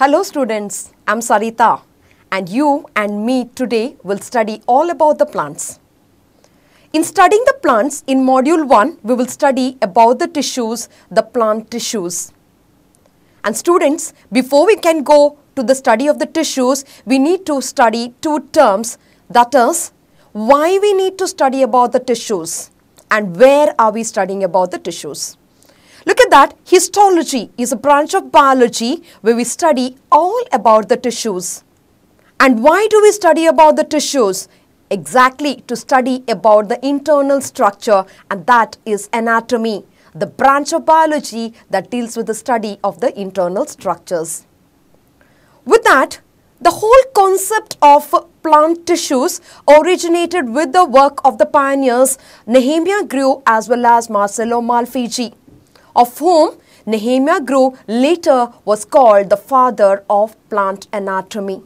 Hello students, I'm Sarita and you and me today will study all about the plants. In studying the plants in module 1 we will study about the tissues, the plant tissues. And students, before we can go to the study of the tissues, we need to study two terms that is why we need to study about the tissues and where are we studying about the tissues. Look at that. Histology is a branch of biology where we study all about the tissues. And why do we study about the tissues? Exactly to study about the internal structure and that is anatomy, the branch of biology that deals with the study of the internal structures. With that, the whole concept of plant tissues originated with the work of the pioneers Nehemiah Grew as well as Marcello Malpighi of whom Nehemiah Grew later was called the father of plant anatomy.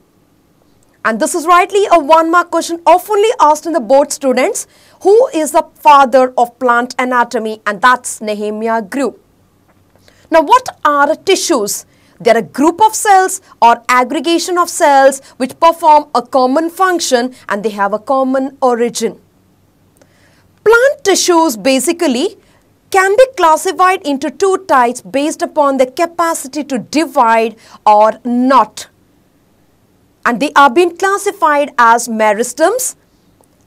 And this is rightly a one mark question oftenly asked in the board students. Who is the father of plant anatomy? And that's Nehemiah Grew. Now what are tissues? They are a group of cells or aggregation of cells which perform a common function and they have a common origin. Plant tissues basically can be classified into two types based upon the capacity to divide or not. And they are being classified as meristems.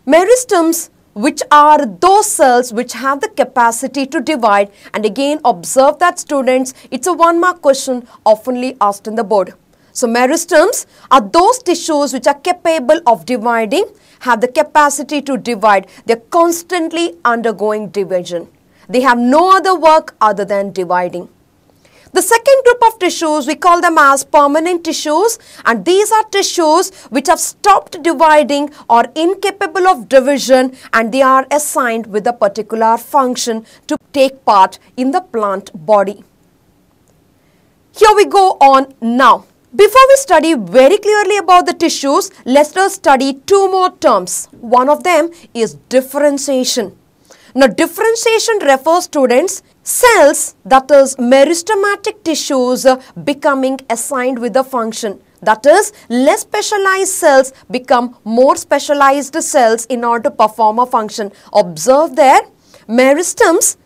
Meristems which are those cells which have the capacity to divide and again observe that students it's a one mark question oftenly asked in the board. So meristems are those tissues which are capable of dividing have the capacity to divide they're constantly undergoing division. They have no other work other than dividing. The second group of tissues, we call them as permanent tissues and these are tissues which have stopped dividing or incapable of division and they are assigned with a particular function to take part in the plant body. Here we go on now. Before we study very clearly about the tissues, let us study two more terms. One of them is differentiation. Now differentiation refers students cells that is meristematic tissues uh, becoming assigned with a function. That is less specialized cells become more specialized cells in order to perform a function. Observe there meristems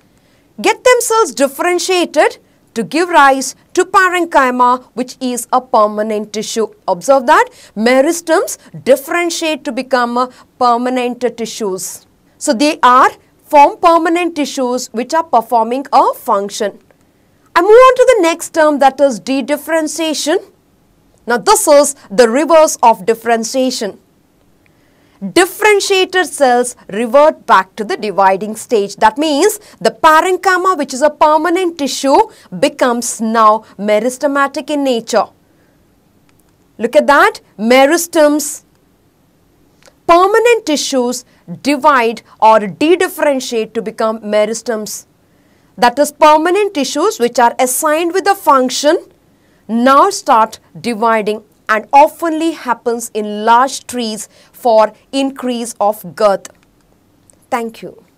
get themselves differentiated to give rise to parenchyma which is a permanent tissue. Observe that meristems differentiate to become permanent tissues. So they are form permanent tissues which are performing a function. I move on to the next term that is dedifferentiation. Now this is the reverse of differentiation. Differentiated cells revert back to the dividing stage. That means the parenchyma which is a permanent tissue becomes now meristematic in nature. Look at that. Meristems, permanent tissues divide or dedifferentiate to become meristems. That is permanent tissues which are assigned with a function now start dividing and oftenly happens in large trees for increase of girth. Thank you.